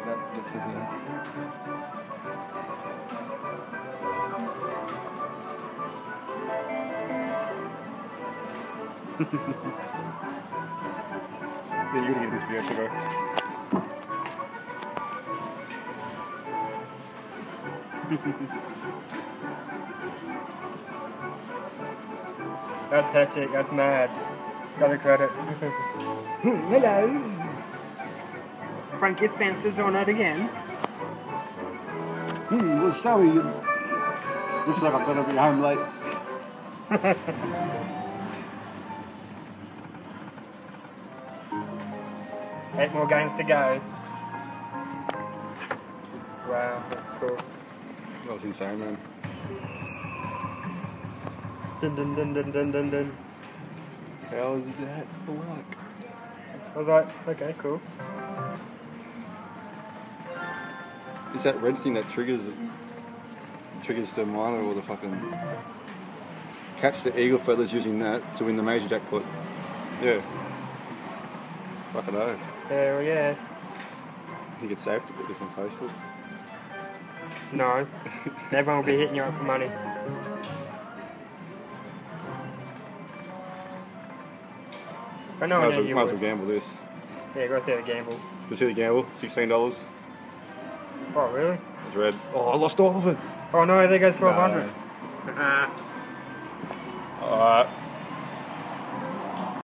because that gets us in. yeah, you gotta get this beer, sugar. That's hectic. That's mad. Got a credit. Hello. Frankie Spencer's on it again. Hmm, well, sorry. You... Looks like I've got to be home late. Eight more games to go. Wow, that's cool. That was insane, man. Dun dun dun dun dun dun dun. How is that for work? I was like, okay, cool. It's that red thing that triggers it. Triggers the minor or the fucking. Catch the eagle feathers using that to win the major jackpot. Yeah. Fucking. Yeah, well, yeah. I think it's safe to put this on Facebook. No. Everyone will be hitting you up for money. I know might, as well, you might as well gamble this. Yeah, go see the gamble. You see the gamble? Sixteen dollars. Oh, really? It's red. Oh, I lost all of it. Oh no, there goes No. 1200. Alright.